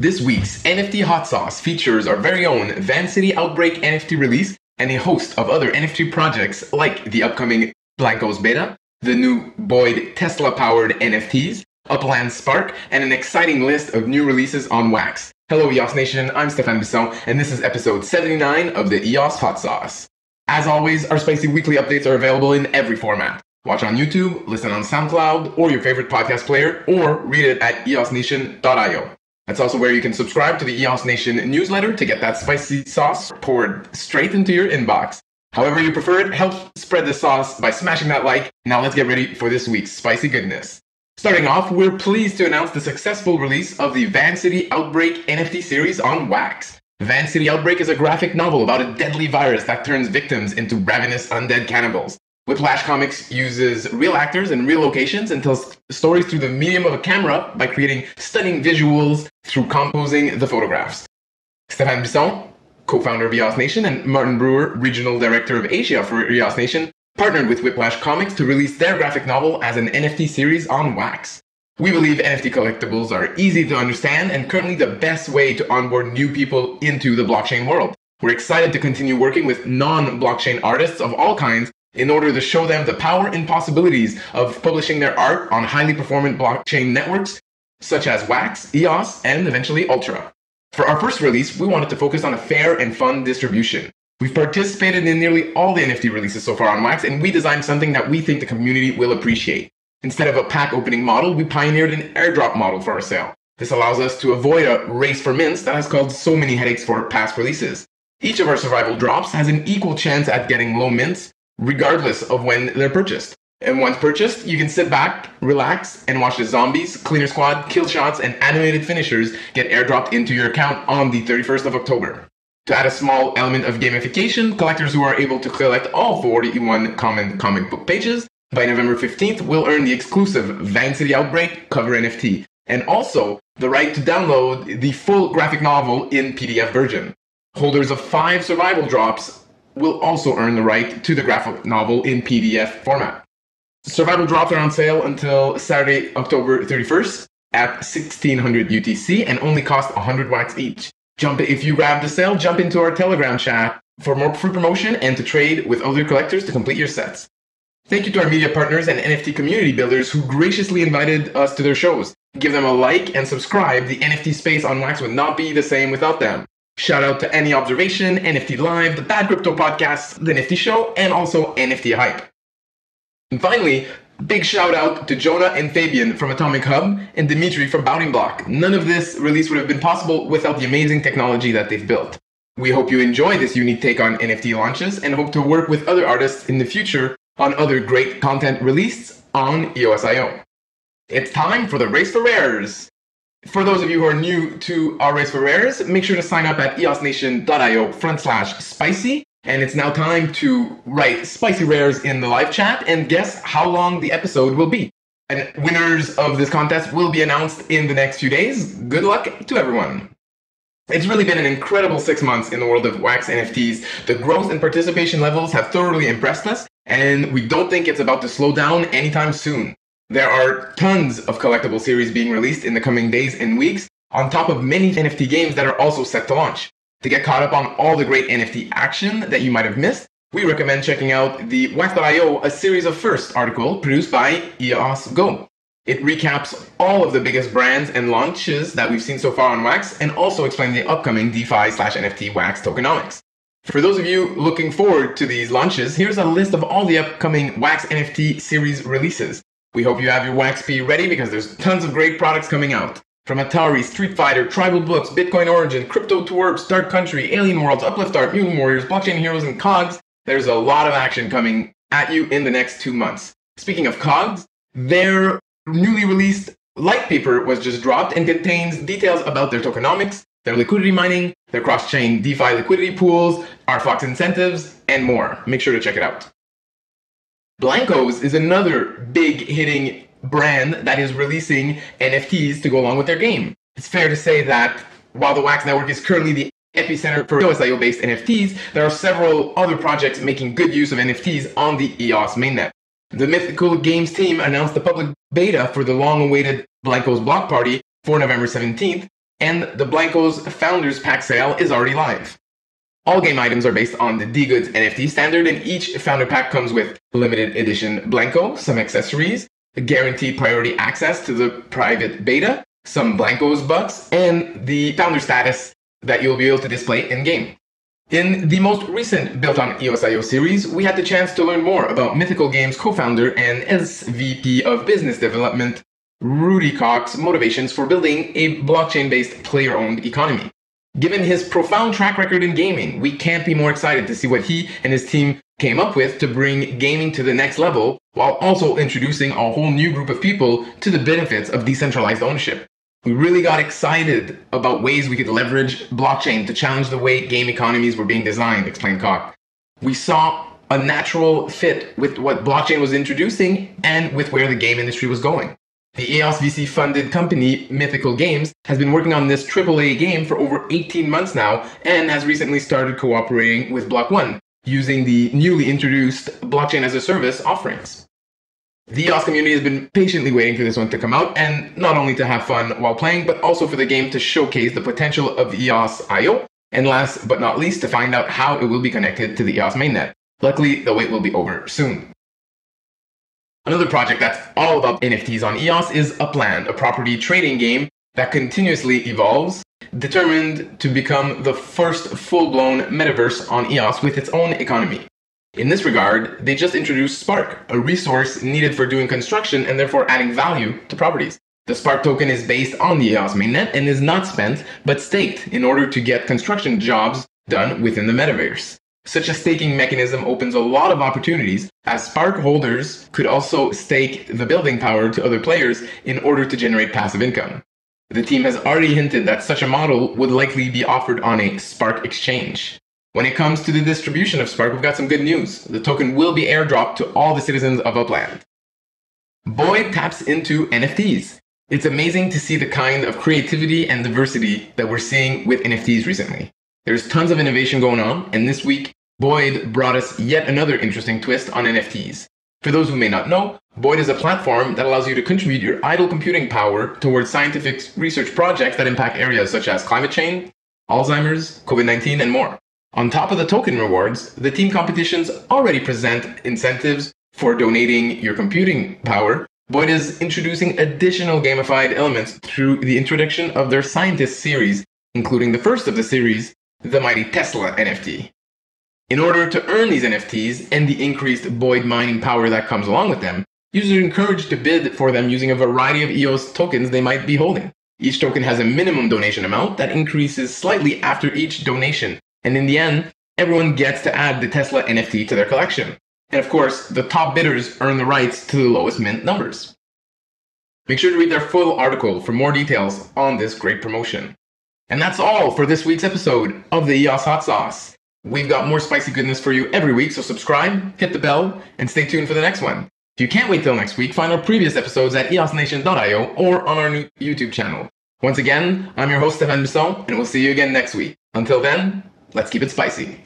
This week's NFT Hot Sauce features our very own Vancity Outbreak NFT release and a host of other NFT projects like the upcoming Blankos Beta, the new Boid Tesla powered NFTs, Upland Spark, and an exciting list of new releases on Wax. Hello, EOS Nation. I'm Stefan Bisson, and this is episode 79 of the EOS Hot Sauce. As always, our spicy weekly updates are available in every format. Watch on YouTube, listen on SoundCloud, or your favorite podcast player, or read it at eosnation.io. That's also where you can subscribe to the EOS Nation newsletter to get that spicy sauce poured straight into your inbox. However you prefer it, help spread the sauce by smashing that like. Now let's get ready for this week's spicy goodness. Starting off, we're pleased to announce the successful release of the VanCity Outbreak NFT series on Wax. VanCity Outbreak is a graphic novel about a deadly virus that turns victims into ravenous undead cannibals. Whiplash Comics uses real actors and real locations and tells stories through the medium of a camera by creating stunning visuals through composing the photographs. Stéphane Bisson, co-founder of EOS Nation, and Martin Brewer, regional director of Asia for EOS Nation, partnered with Whiplash Comics to release their graphic novel as an NFT series on Wax. We believe NFT collectibles are easy to understand and currently the best way to onboard new people into the blockchain world. We're excited to continue working with non-blockchain artists of all kinds in order to show them the power and possibilities of publishing their art on highly performant blockchain networks such as Wax, EOS, and eventually Ultra. For our first release, we wanted to focus on a fair and fun distribution. We've participated in nearly all the NFT releases so far on Wax, and we designed something that we think the community will appreciate. Instead of a pack opening model, we pioneered an airdrop model for our sale. This allows us to avoid a race for mints that has caused so many headaches for past releases. Each of our survival drops has an equal chance at getting low mints, regardless of when they're purchased. And once purchased, you can sit back, relax, and watch the zombies, cleaner squad, kill shots, and animated finishers get airdropped into your account on the 31st of October. To add a small element of gamification, collectors who are able to collect all 41 common comic book pages by November 15th will earn the exclusive VanCity Outbreak cover NFT, and also the right to download the full graphic novel in PDF version. Holders of five survival drops will also earn the right to the graphic novel in PDF format. Survival drops are on sale until Saturday, October 31st at 1600 UTC and only cost 100 wax each. Jump if you grab the sale, jump into our Telegram chat for more free promotion and to trade with other collectors to complete your sets. Thank you to our media partners and NFT community builders who graciously invited us to their shows. Give them a like and subscribe. The NFT space on Wax would not be the same without them. Shout out to Any Observation, NFT Live, the Bad Crypto Podcast, The Nifty Show, and also NFT Hype. And finally, big shout out to Jonah and Fabian from AtomicHub and Dimitri from Bounding Block. None of this release would have been possible without the amazing technology that they've built. We hope you enjoy this unique take on NFT launches and hope to work with other artists in the future on other great content released on EOSIO. It's time for the Race for Rares. For those of you who are new to our Race for Rares, make sure to sign up at eosnation.io front slash spicy and it's now time to write spicy rares in the live chat and guess how long the episode will be. And winners of this contest will be announced in the next few days. Good luck to everyone. It's really been an incredible six months in the world of wax NFTs. The growth and participation levels have thoroughly impressed us, and we don't think it's about to slow down anytime soon. There are tons of collectible series being released in the coming days and weeks, on top of many NFT games that are also set to launch. To get caught up on all the great NFT action that you might have missed, we recommend checking out the Wax.io, a series of first article produced by EOS Go. It recaps all of the biggest brands and launches that we've seen so far on Wax and also explains the upcoming DeFi slash NFT Wax tokenomics. For those of you looking forward to these launches, here's a list of all the upcoming Wax NFT series releases. We hope you have your WAXP ready because there's tons of great products coming out. From Atari, Street Fighter, Tribal Books, Bitcoin Origin, Crypto Twerps, Dark Country, Alien Worlds, Uplift Art, Mutant Warriors, Blockchain Heroes, and COGS, there's a lot of action coming at you in the next two months. Speaking of COGS, their newly released light paper was just dropped and contains details about their tokenomics, their liquidity mining, their cross-chain DeFi liquidity pools, RFox incentives, and more. Make sure to check it out. Blankos is another big hitting brand that is releasing NFTs to go along with their game. It's fair to say that while the Wax Network is currently the epicenter for EOSIO based NFTs, there are several other projects making good use of NFTs on the EOS mainnet. The Mythical Games team announced the public beta for the long awaited Blankos Block Party for November 17th, and the Blankos Founders Pack sale is already live. All game items are based on the DGoods NFT standard, and each founder pack comes with limited edition Blanko, some accessories, guaranteed priority access to the private beta, some Blankos bucks, and the founder status that you'll be able to display in game. In the most recent Built on EOSIO series, we had the chance to learn more about Mythical Games co founder and SVP of Business Development, Rudy Koch's motivations for building a blockchain based player owned economy. Given his profound track record in gaming, we can't be more excited to see what he and his team came up with to bring gaming to the next level while also introducing a whole new group of people to the benefits of decentralized ownership. We really got excited about ways we could leverage blockchain to challenge the way game economies were being designed, explained Koch. We saw a natural fit with what blockchain was introducing and with where the game industry was going. The EOS VC funded company Mythical Games has been working on this AAA game for over 18 months now and has recently started cooperating with Block.one using the newly introduced blockchain as a service offerings. The EOS community has been patiently waiting for this one to come out and not only to have fun while playing, but also for the game to showcase the potential of EOSIO and last but not least to find out how it will be connected to the EOS mainnet. Luckily, the wait will be over soon. Another project that's all about NFTs on EOS is Upland, a property trading game that continuously evolves, determined to become the first full blown metaverse on EOS with its own economy. In this regard, they just introduced Spark, a resource needed for doing construction and therefore adding value to properties. The Spark token is based on the EOS mainnet and is not spent, but staked in order to get construction jobs done within the metaverse. Such a staking mechanism opens a lot of opportunities, as Spark holders could also stake the building power to other players in order to generate passive income. The team has already hinted that such a model would likely be offered on a Spark exchange. When it comes to the distribution of Spark, we've got some good news. The token will be airdropped to all the citizens of Upland. Boid taps into NFTs. It's amazing to see the kind of creativity and diversity that we're seeing with NFTs recently. There's tons of innovation going on, and this week Boid brought us yet another interesting twist on NFTs. For those who may not know, Boid is a platform that allows you to contribute your idle computing power towards scientific research projects that impact areas such as climate change, Alzheimer's, COVID 19, and more. On top of the token rewards, the team competitions already present incentives for donating your computing power. Boid is introducing additional gamified elements through the introduction of their Scientist series, including the first of the series, the Mighty Tesla NFT. In order to earn these NFTs and the increased Boid mining power that comes along with them, users are encouraged to bid for them using a variety of EOS tokens they might be holding. Each token has a minimum donation amount that increases slightly after each donation, and in the end, everyone gets to add the Tesla NFT to their collection. And of course, the top bidders earn the rights to the lowest mint numbers. Make sure to read their full article for more details on this great promotion. And that's all for this week's episode of the EOS Hot Sauce. We've got more spicy goodness for you every week, so subscribe, hit the bell, and stay tuned for the next one. If you can't wait till next week, find our previous episodes at eosnation.io or on our new YouTube channel. Once again, I'm your host, Stefan Bisson, and we'll see you again next week. Until then, let's keep it spicy.